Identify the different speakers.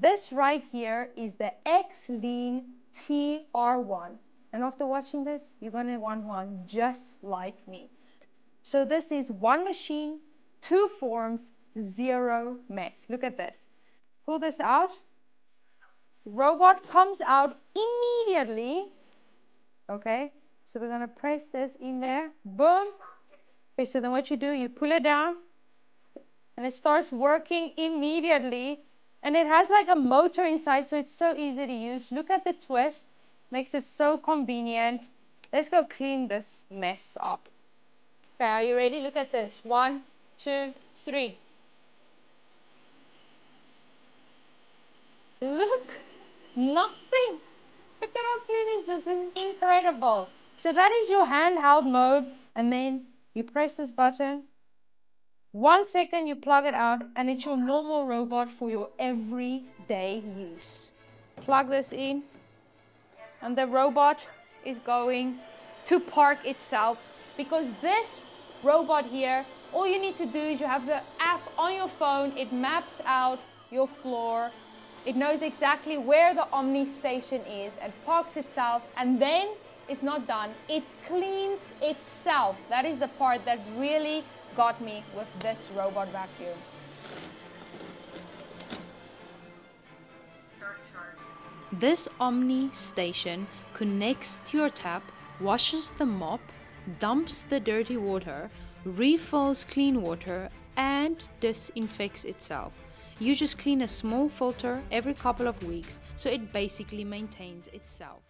Speaker 1: This right here is the xLean TR1. And after watching this, you're going to want one just like me. So this is one machine, two forms, zero mess. Look at this. Pull this out. Robot comes out immediately. Okay, so we're going to press this in there. Boom. Okay, so then what you do, you pull it down and it starts working immediately. And it has like a motor inside, so it's so easy to use. Look at the twist. Makes it so convenient. Let's go clean this mess up. Okay, are you ready? Look at this. One, two, three. Look, nothing. Look at how clean this is. This is incredible. So that is your handheld mode. And then you press this button. One second you plug it out and it's your normal robot for your everyday use. Plug this in and the robot is going to park itself because this robot here, all you need to do is you have the app on your phone, it maps out your floor, it knows exactly where the Omni station is and parks itself and then it's not done. It cleans itself. That is the part that really got me with this robot vacuum.
Speaker 2: This Omni station connects to your tap, washes the mop, dumps the dirty water, refills clean water, and disinfects itself. You just clean a small filter every couple of weeks so it basically maintains itself.